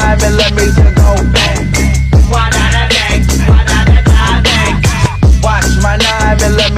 time and let me just go back. Watch my nine and let